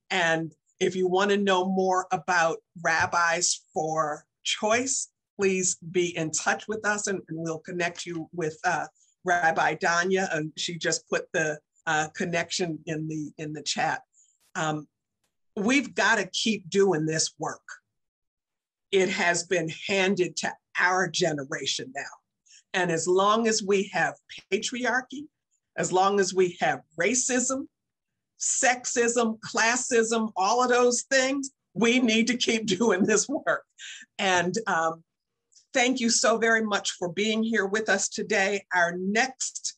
And if you want to know more about rabbis for choice, please be in touch with us and, and we'll connect you with uh, Rabbi Danya. And she just put the uh, connection in the in the chat. Um, we've got to keep doing this work. It has been handed to our generation now. And as long as we have patriarchy, as long as we have racism, sexism, classism, all of those things, we need to keep doing this work. And um, thank you so very much for being here with us today. Our next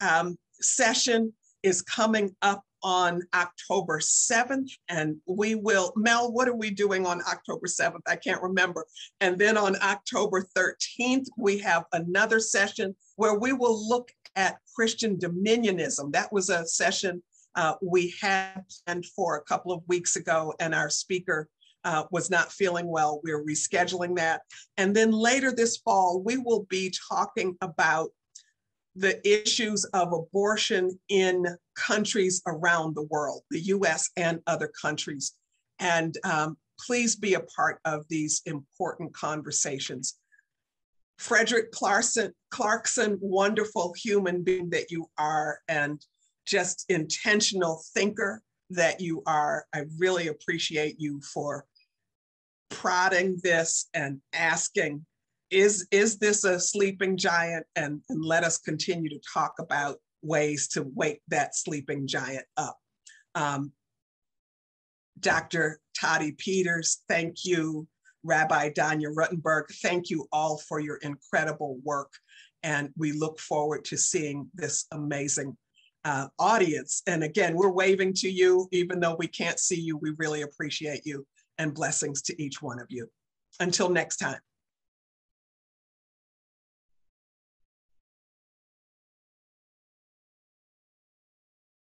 um, session is coming up on October 7th. And we will, Mel, what are we doing on October 7th? I can't remember. And then on October 13th, we have another session where we will look at Christian dominionism. That was a session uh, we had planned for a couple of weeks ago, and our speaker uh, was not feeling well. We're rescheduling that. And then later this fall, we will be talking about the issues of abortion in countries around the world, the US and other countries. And um, please be a part of these important conversations. Frederick Clarkson, Clarkson, wonderful human being that you are, and just intentional thinker that you are. I really appreciate you for prodding this and asking is is this a sleeping giant and, and let us continue to talk about ways to wake that sleeping giant up um, dr toddy peters thank you rabbi danya ruttenberg thank you all for your incredible work and we look forward to seeing this amazing uh, audience. And again we're waving to you even though we can't see you we really appreciate you and blessings to each one of you. Until next time